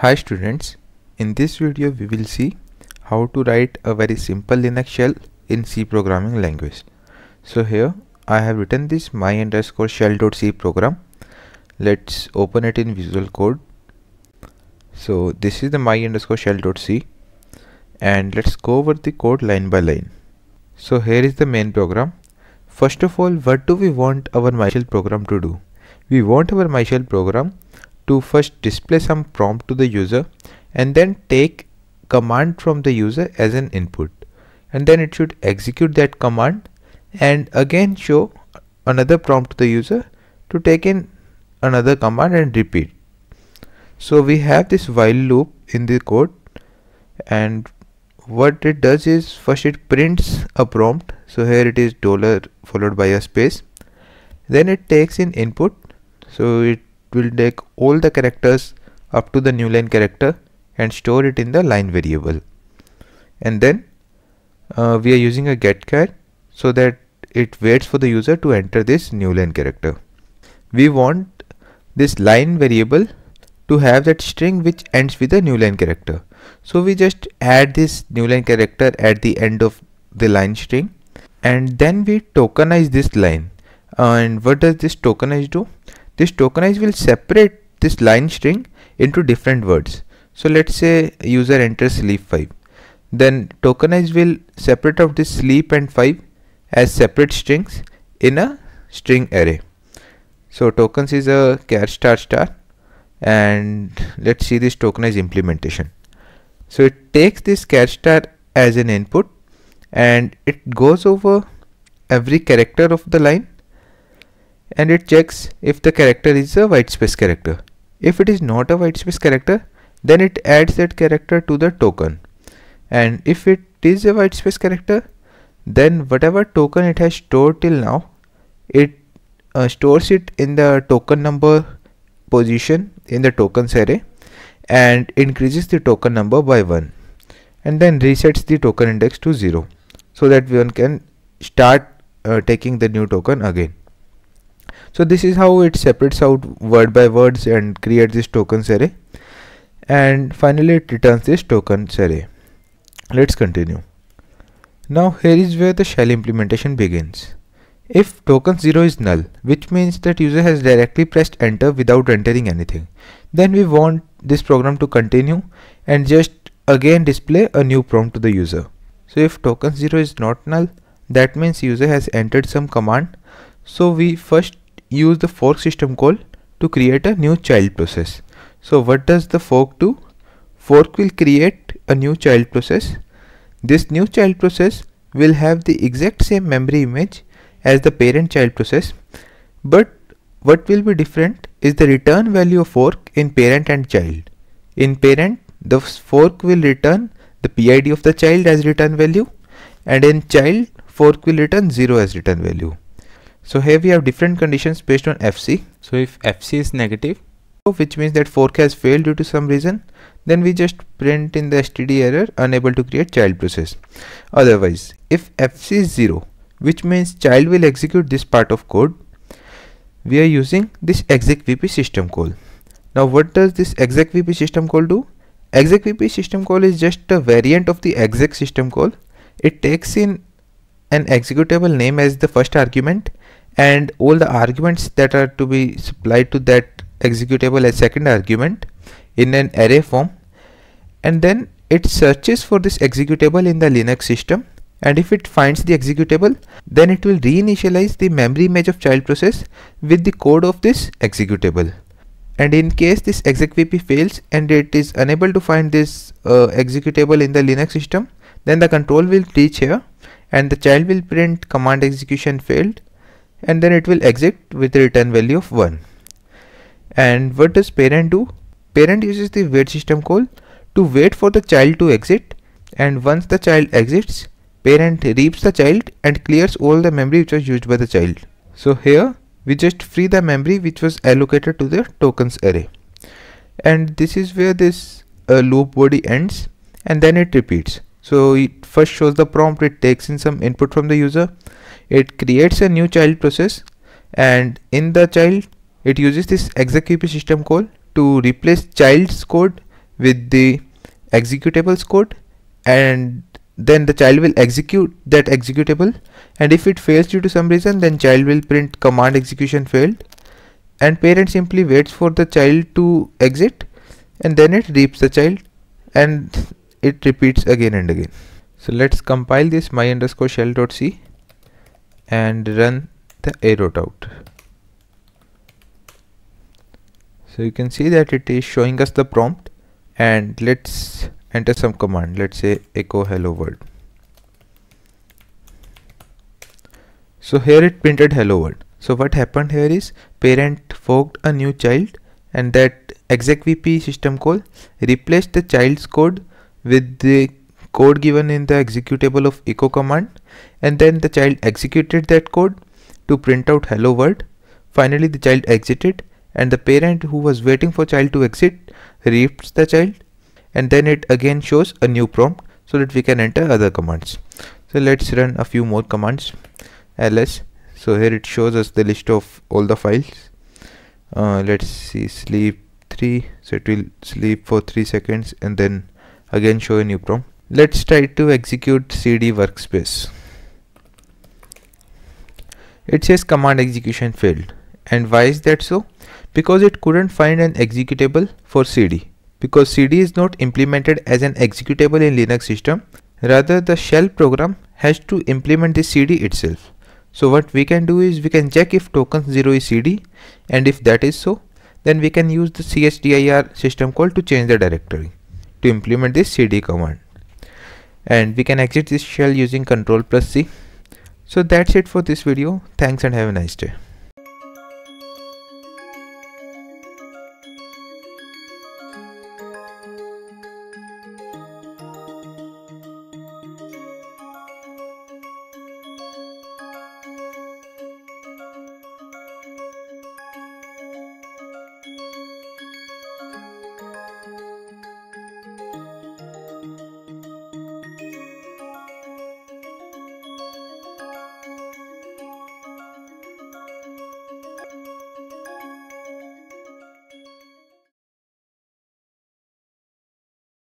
Hi students, in this video we will see how to write a very simple Linux shell in C programming language. So here I have written this my underscore shell.c program. Let's open it in Visual Code. So this is the my underscore shell.c and let's go over the code line by line. So here is the main program. First of all, what do we want our MyShell program to do? We want our MyShell program to first display some prompt to the user and then take command from the user as an input. And then it should execute that command and again show another prompt to the user to take in another command and repeat. So we have this while loop in the code and what it does is first it prints a prompt. So here it is dollar followed by a space. Then it takes in input. So it will take all the characters up to the new line character and store it in the line variable. And then uh, we are using a getChar so that it waits for the user to enter this new line character. We want this line variable to have that string which ends with a new line character. So we just add this new line character at the end of the line string and then we tokenize this line. Uh, and what does this tokenize do this tokenize will separate this line string into different words. So let's say user enters sleep 5. Then tokenize will separate out this sleep and 5 as separate strings in a string array. So tokens is a char star star and let's see this tokenize implementation. So it takes this char star as an input and it goes over every character of the line and it checks if the character is a white space character. If it is not a white space character, then it adds that character to the token. And if it is a white space character, then whatever token it has stored till now, it uh, stores it in the token number position in the tokens array and increases the token number by 1 and then resets the token index to 0 so that one can start uh, taking the new token again so this is how it separates out word by words and creates this tokens array. And finally it returns this tokens array. Let's continue. Now here is where the shell implementation begins. If token 0 is null which means that user has directly pressed enter without entering anything then we want this program to continue and just again display a new prompt to the user. So if token 0 is not null that means user has entered some command. So we first use the fork system call to create a new child process. So what does the fork do? Fork will create a new child process. This new child process will have the exact same memory image as the parent child process but what will be different is the return value of fork in parent and child. In parent the fork will return the PID of the child as return value and in child fork will return 0 as return value. So here we have different conditions based on FC. So if FC is negative, which means that fork has failed due to some reason, then we just print in the std error unable to create child process. Otherwise, if FC is 0, which means child will execute this part of code, we are using this execvp system call. Now what does this execvp system call do? execvp system call is just a variant of the exec system call. It takes in an executable name as the first argument and all the arguments that are to be supplied to that executable as second argument in an array form. And then it searches for this executable in the Linux system. And if it finds the executable then it will reinitialize the memory image of child process with the code of this executable. And in case this execvp fails and it is unable to find this uh, executable in the Linux system then the control will reach here and the child will print command execution failed and then it will exit with the return value of 1 and what does parent do? Parent uses the wait system call to wait for the child to exit. And once the child exits parent reaps the child and clears all the memory which was used by the child. So here we just free the memory which was allocated to the tokens array. And this is where this uh, loop body ends and then it repeats so it first shows the prompt it takes in some input from the user it creates a new child process and in the child it uses this execvp system call to replace child's code with the executables code and then the child will execute that executable and if it fails due to some reason then child will print command execution failed and parent simply waits for the child to exit and then it reaps the child and it repeats again and again. So let's compile this my underscore shell.c and run the a.out. so you can see that it is showing us the prompt and let's enter some command. Let's say echo hello world. So here it printed hello world. So what happened here is parent forked a new child and that execvp system call replaced the child's code with the code given in the executable of echo command and then the child executed that code to print out hello world. Finally the child exited and the parent who was waiting for child to exit reads the child and then it again shows a new prompt so that we can enter other commands. So let's run a few more commands. Ls. So here it shows us the list of all the files. Uh, let's see sleep 3 so it will sleep for 3 seconds and then again show a new prompt. Let's try to execute cd workspace. It says command execution failed. And why is that so? Because it couldn't find an executable for cd because cd is not implemented as an executable in linux system. Rather the shell program has to implement the cd itself. So what we can do is we can check if token 0 is cd and if that is so then we can use the chdir system call to change the directory to implement this cd command. And we can exit this shell using control plus c. So that's it for this video. Thanks and have a nice day